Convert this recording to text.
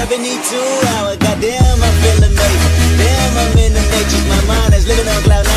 72 hours. Goddamn, I'm feeling amazing. Damn, I'm in the matrix. My mind is living on cloud